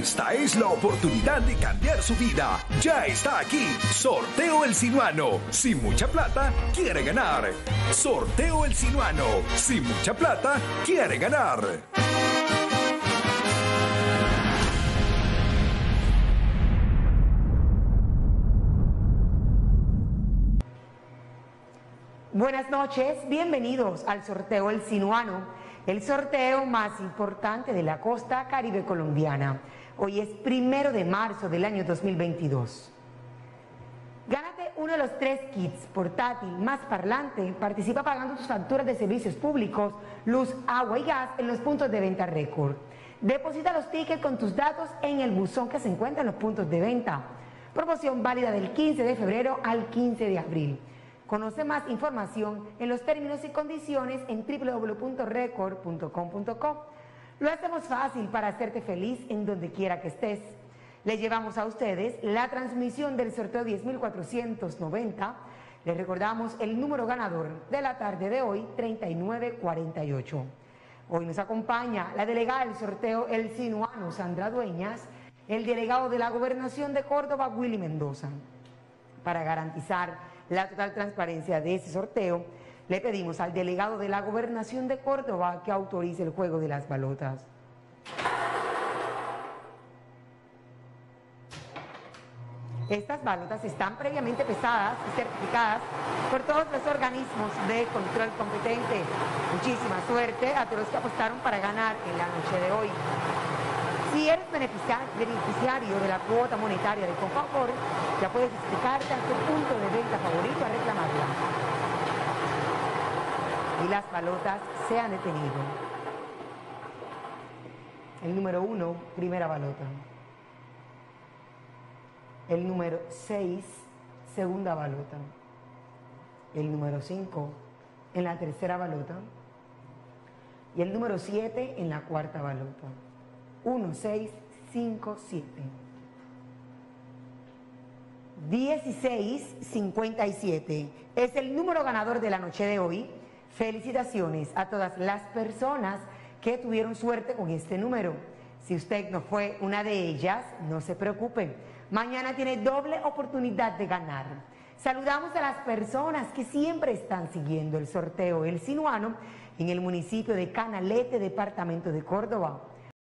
Esta es la oportunidad de cambiar su vida. Ya está aquí. Sorteo El Sinuano. Sin mucha plata, quiere ganar. Sorteo El Sinuano. Sin mucha plata, quiere ganar. Buenas noches, bienvenidos al sorteo El Sinuano, el sorteo más importante de la costa caribe colombiana. Hoy es primero de marzo del año 2022. Gánate uno de los tres kits portátil más parlante. Participa pagando tus facturas de servicios públicos, luz, agua y gas en los puntos de venta récord. Deposita los tickets con tus datos en el buzón que se encuentra en los puntos de venta. Promoción válida del 15 de febrero al 15 de abril. Conoce más información en los términos y condiciones en www.record.com.co. Lo hacemos fácil para hacerte feliz en donde quiera que estés. Le llevamos a ustedes la transmisión del sorteo 10.490. Les recordamos el número ganador de la tarde de hoy, 3948. Hoy nos acompaña la delegada del sorteo El Sinuano, Sandra Dueñas, el delegado de la Gobernación de Córdoba, Willy Mendoza. Para garantizar la total transparencia de ese sorteo, le pedimos al delegado de la Gobernación de Córdoba que autorice el juego de las balotas. Estas balotas están previamente pesadas y certificadas por todos los organismos de control competente. Muchísima suerte a todos los que apostaron para ganar en la noche de hoy. Si eres beneficiario de la cuota monetaria de Confavor, ya puedes explicarte a tu punto de venta favorito a reclamarla. Y las balotas se han detenido. El número uno, primera balota. El número seis, segunda balota. El número cinco, en la tercera balota. Y el número siete, en la cuarta balota. 1657. 1657 es el número ganador de la noche de hoy. Felicitaciones a todas las personas que tuvieron suerte con este número. Si usted no fue una de ellas, no se preocupe. Mañana tiene doble oportunidad de ganar. Saludamos a las personas que siempre están siguiendo el sorteo El Sinuano en el municipio de Canalete, departamento de Córdoba.